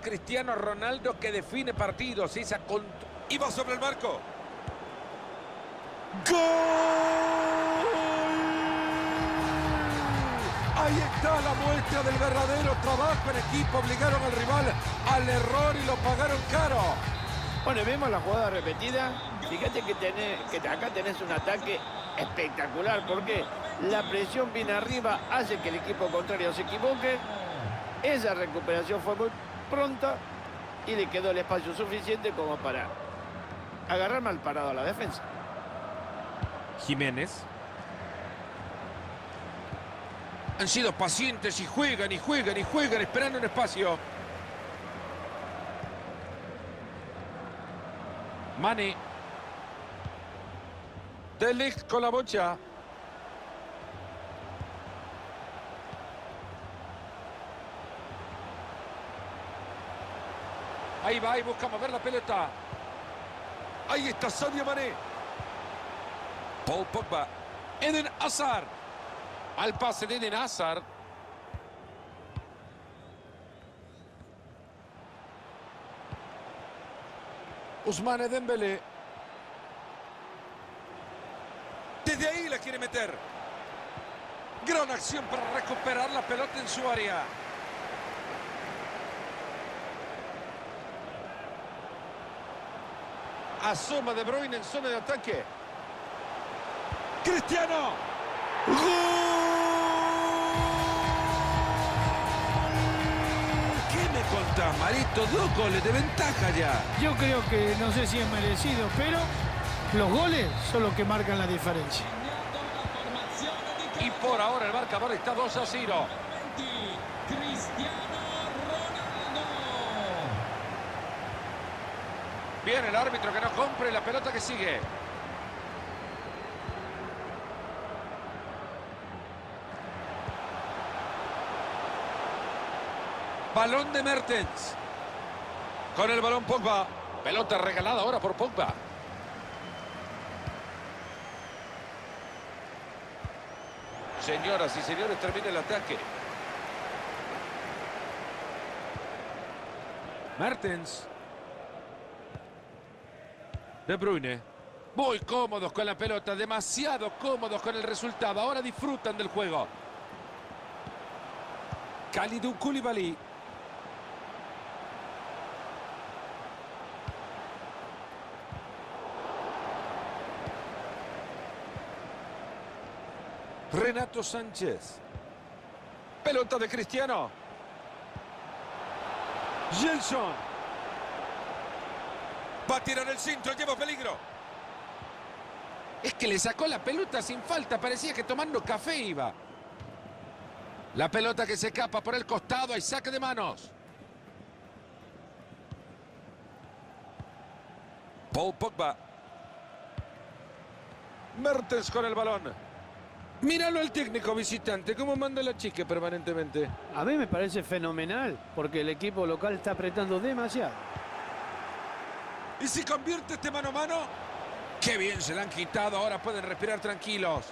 Cristiano Ronaldo que define partidos. Esa con... Y va sobre el marco. ¡Gol! Ahí está la muestra del verdadero trabajo en equipo. Obligaron al rival al error y lo pagaron caro. Bueno, vemos la jugada repetida. Fíjate que, tenés, que acá tenés un ataque espectacular porque la presión viene arriba, hace que el equipo contrario se equivoque. Esa recuperación fue muy pronta y le quedó el espacio suficiente como para agarrar mal parado a la defensa. Jiménez. Han sido pacientes y juegan y juegan y juegan esperando un espacio. Mane. De Ligt con la bocha. Ahí va y busca mover la pelota. Ahí está Sadio Mané. Paul Pogba. Eden Hazard. Al pase de Eden Hazard. Ousmane Dembélé. Desde ahí la quiere meter. Gran acción para recuperar la pelota en su área. Asoma De Bruyne en zona de ataque. Cristiano. ¿Qué me contás, Marito? Dos goles de ventaja ya. Yo creo que no sé si es merecido, pero los goles son los que marcan la diferencia. Y por ahora el marcador está 2 a 0. Bien el árbitro que no compre la pelota que sigue. Balón de Mertens. Con el balón Pogba. Pelota regalada ahora por Pogba. Señoras y señores, termina el ataque. Mertens. De Bruyne. Muy cómodos con la pelota, demasiado cómodos con el resultado. Ahora disfrutan del juego. Kalidou Koulibaly. Renato Sánchez. Pelota de Cristiano. Gelson. Va a tirar el centro, lleva peligro. Es que le sacó la pelota sin falta. Parecía que tomando café iba. La pelota que se escapa por el costado. Hay saque de manos. Paul Pogba. Mertens con el balón. Míralo el técnico visitante, cómo manda la chica permanentemente. A mí me parece fenomenal, porque el equipo local está apretando demasiado. ¿Y si convierte este mano a mano? Qué bien se la han quitado. Ahora pueden respirar tranquilos.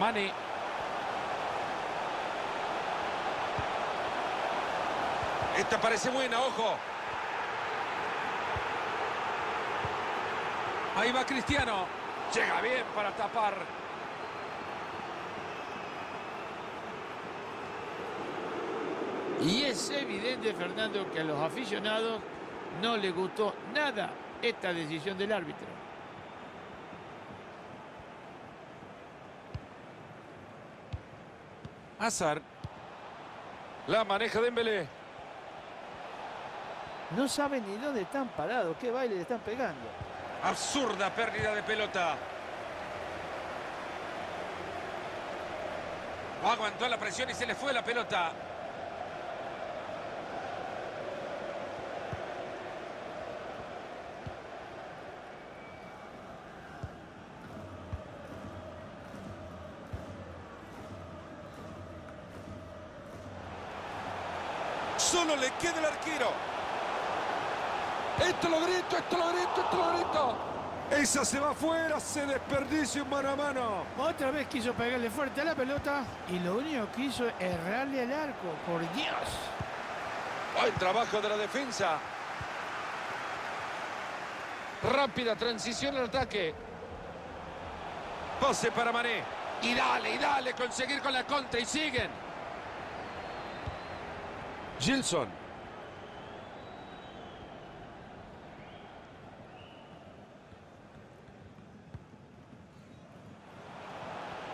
Mane. Esta parece buena, ojo. Ahí va Cristiano. Llega bien para tapar. Y es evidente, Fernando, que a los aficionados no les gustó nada esta decisión del árbitro. Hazard. La maneja Dembélé. No saben ni dónde están parados, qué baile le están pegando. Absurda pérdida de pelota. Aguantó la presión y se le fue la pelota. Solo le queda el arquero. Esto lo grito, esto lo grito, esto lo grito. Esa se va afuera, se desperdicia un mano a mano. Otra vez quiso pegarle fuerte a la pelota y lo único que hizo es errarle al arco. Por Dios. Buen trabajo de la defensa. Rápida transición al ataque. Pase para Mané. Y dale, y dale, conseguir con la contra y siguen. Gilson.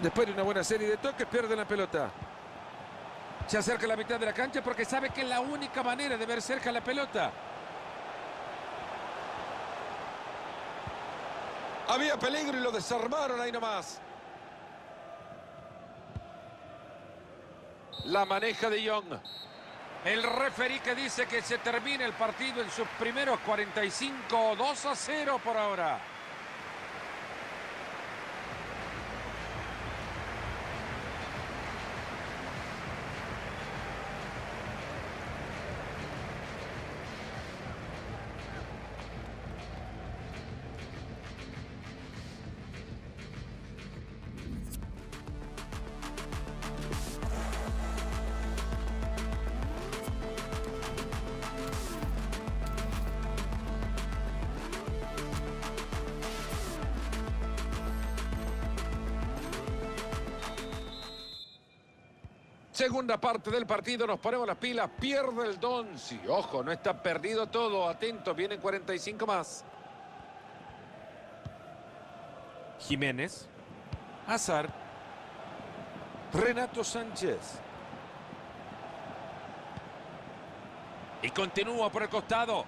Después de una buena serie de toques, pierde la pelota. Se acerca a la mitad de la cancha porque sabe que es la única manera de ver cerca la pelota. Había peligro y lo desarmaron ahí nomás. La maneja de Young. El referí que dice que se termina el partido en sus primeros 45, 2 a 0 por ahora. Segunda parte del partido, nos ponemos las pilas, pierde el Donzi. Ojo, no está perdido todo, atento, vienen 45 más. Jiménez. Azar. Renato Sánchez. Y continúa por el costado.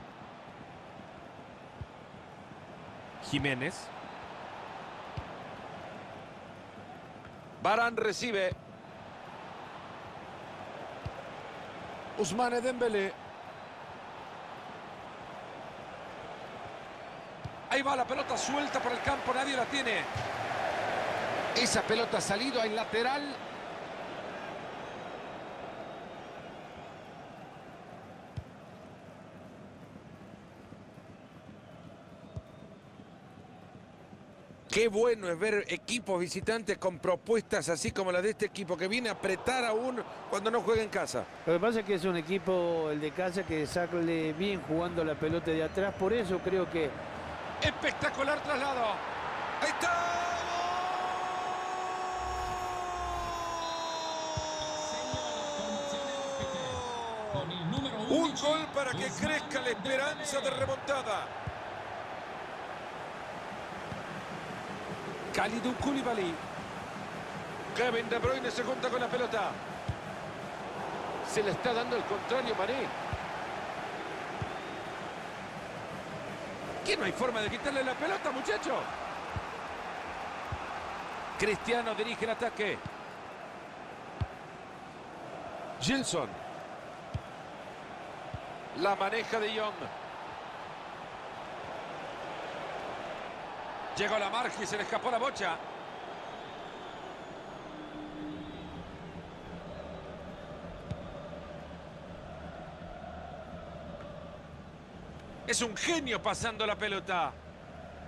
Jiménez. Barán recibe. Usmane Dembélé. Ahí va la pelota suelta por el campo, nadie la tiene. Esa pelota ha salido al lateral. Qué bueno es ver equipos visitantes con propuestas así como la de este equipo, que viene a apretar aún cuando no juega en casa. Lo que pasa es que es un equipo, el de casa, que sale bien jugando la pelota de atrás. Por eso creo que Espectacular traslado. ¡Ahí está! Un gol para que crezca la esperanza de remontada. Kalidou Koulibaly. Kevin De Bruyne se junta con la pelota. Se le está dando el contrario Mané. ¿Qué no hay forma de quitarle la pelota, muchacho? Cristiano dirige el ataque. Gilson. La maneja de Young. Llegó la marca y se le escapó la bocha. Es un genio pasando la pelota.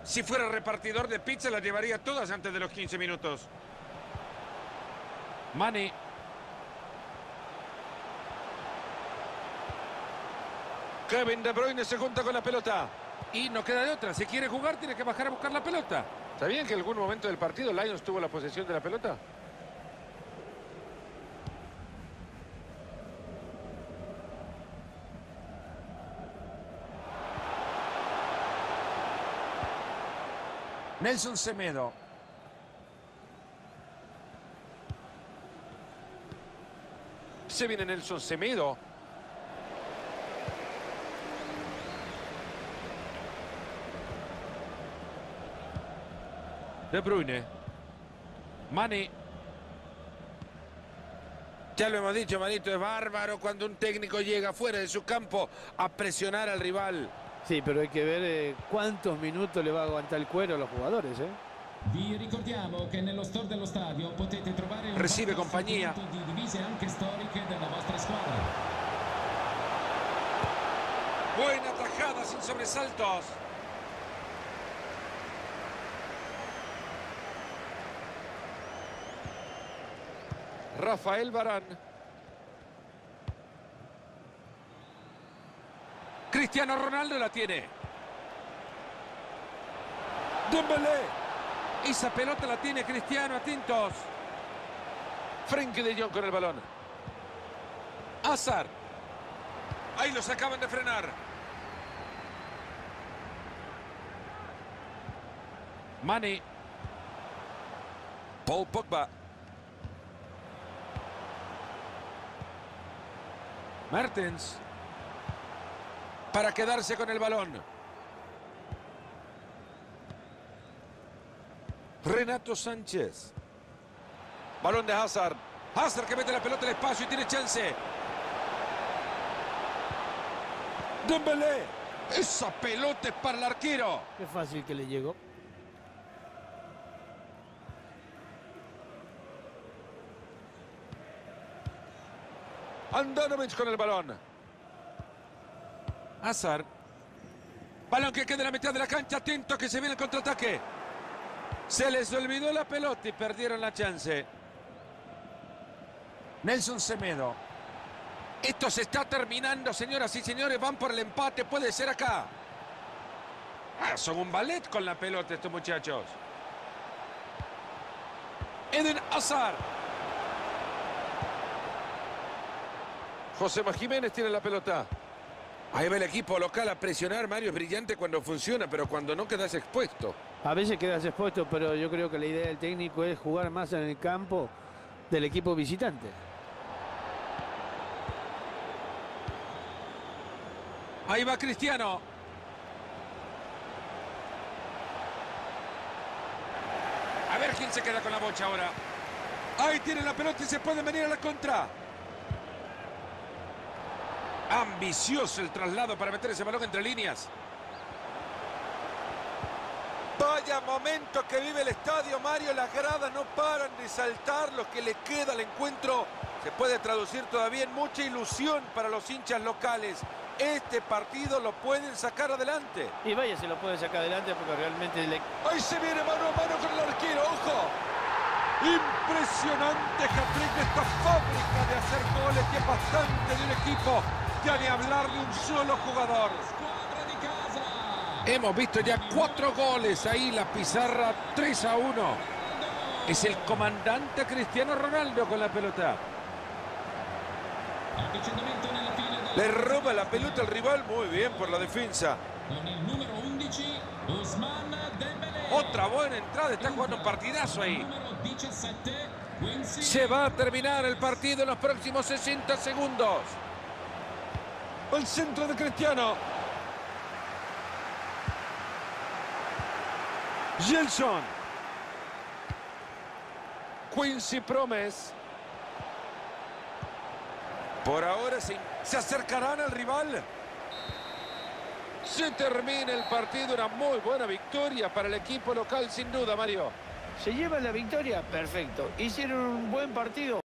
Si fuera repartidor de pizza, las llevaría todas antes de los 15 minutos. Mane. Kevin De Bruyne se junta con la pelota. Y no queda de otra. Si quiere jugar, tiene que bajar a buscar la pelota. ¿Sabían que en algún momento del partido Lions tuvo la posesión de la pelota? Nelson Semedo. Se viene Nelson Semedo. De Bruyne. Mane. Ya lo hemos dicho, Manito, es bárbaro cuando un técnico llega fuera de su campo a presionar al rival. sí, pero hay que ver eh, cuántos minutos le va a aguantar el cuero a los jugadores. ¿eh? Vi ricordiamo che nello store dello stadio potete trovare un Riceve vasto compagnia. assortimento di divise anche storiche della vostra squadra. Buena tajada sin sobresaltos. Rafael Barán. Cristiano Ronaldo la tiene. Dembélé. Esa pelota la tiene Cristiano, atentos. Frenkie de Jong con el balón. Hazard. Ahí los acaban de frenar. Mane. Paul Pogba. Mertens. Para quedarse con el balón. Renato Sánchez. Balón de Hazard. Hazard que mete la pelota al espacio y tiene chance. Dembélé. Esa pelota es para el arquero. Qué fácil que le llegó. Andanovic con el balón. Hazard. Balón que queda en la mitad de la cancha. Atento que se viene el contraataque. Se les olvidó la pelota y perdieron la chance. Nelson Semedo. Esto se está terminando, señoras y señores. Van por el empate. Puede ser acá. Son un ballet con la pelota estos muchachos. Eden Hazard. José Jiménez tiene la pelota. Ahí va el equipo local a presionar. Mario es brillante cuando funciona, pero cuando no quedas expuesto. A veces quedas expuesto, pero yo creo que la idea del técnico es jugar más en el campo del equipo visitante. Ahí va Cristiano. A ver quién se queda con la bocha ahora. Ahí tiene la pelota y se puede venir a la contra. Ambicioso el traslado para meter ese balón entre líneas. Vaya momento que vive el estadio, Mario. Las gradas no paran de saltar. Lo que le queda al encuentro se puede traducir todavía en mucha ilusión para los hinchas locales. Este partido lo pueden sacar adelante. Y vaya, se lo puede sacar adelante porque realmente le... Ahí se viene mano a mano con el arquero. ¡Ojo! Impresionante de esta fábrica de hacer goles que es bastante de un equipo. Ya ni hablar de un solo jugador. Hemos visto ya cuatro goles ahí, la pizarra 3 a 1. Es el comandante Cristiano Ronaldo con la pelota. Le roba la pelota al rival. Muy bien por la defensa. Con il numero 11, Ousmane Dembélé. Otra buena entrada, está jugando un partidazo ahí. Numero 17, Quincy. Se va a terminar el partido en los próximos 60 segundos. El centro de Cristiano. Gelson. Quincy Promes. Por ahora se, se acercarán al rival. Se termina el partido, una muy buena victoria para el equipo local sin duda, Mario. ¿Se lleva la victoria? Perfecto. Hicieron un buen partido.